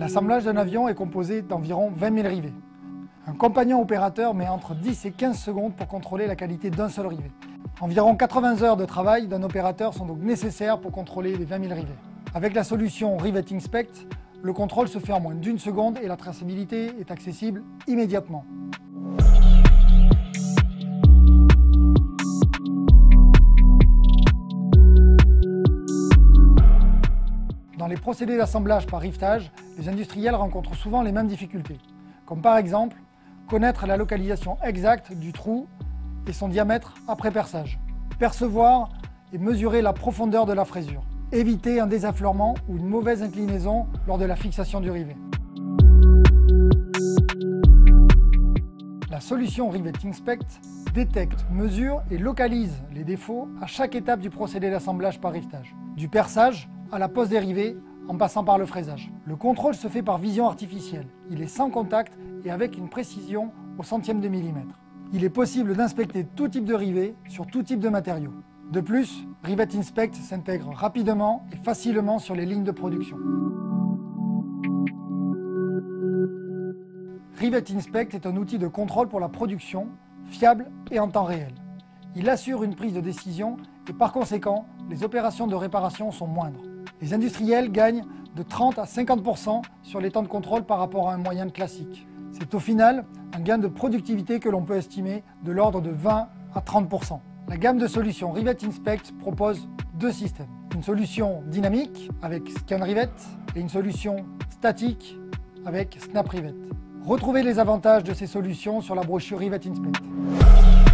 L'assemblage d'un avion est composé d'environ 20 000 rivets. Un compagnon opérateur met entre 10 et 15 secondes pour contrôler la qualité d'un seul rivet. Environ 80 heures de travail d'un opérateur sont donc nécessaires pour contrôler les 20 000 rivets. Avec la solution Rivet Inspect, le contrôle se fait en moins d'une seconde et la traçabilité est accessible immédiatement. Dans les procédés d'assemblage par rivetage, les industriels rencontrent souvent les mêmes difficultés, comme par exemple connaître la localisation exacte du trou et son diamètre après perçage, percevoir et mesurer la profondeur de la frésure, éviter un désaffleurement ou une mauvaise inclinaison lors de la fixation du rivet. La solution Rivet Inspect détecte, mesure et localise les défauts à chaque étape du procédé d'assemblage par rivetage, du perçage à la pose dérivée en passant par le fraisage. Le contrôle se fait par vision artificielle. Il est sans contact et avec une précision au centième de millimètre. Il est possible d'inspecter tout type de rivet sur tout type de matériaux. De plus, Rivet Inspect s'intègre rapidement et facilement sur les lignes de production. Rivet Inspect est un outil de contrôle pour la production, fiable et en temps réel. Il assure une prise de décision et par conséquent, les opérations de réparation sont moindres. Les industriels gagnent de 30 à 50% sur les temps de contrôle par rapport à un moyen classique. C'est au final un gain de productivité que l'on peut estimer de l'ordre de 20 à 30%. La gamme de solutions Rivet Inspect propose deux systèmes. Une solution dynamique avec Scan Rivet et une solution statique avec Snap Rivet. Retrouvez les avantages de ces solutions sur la brochure Rivet Inspect.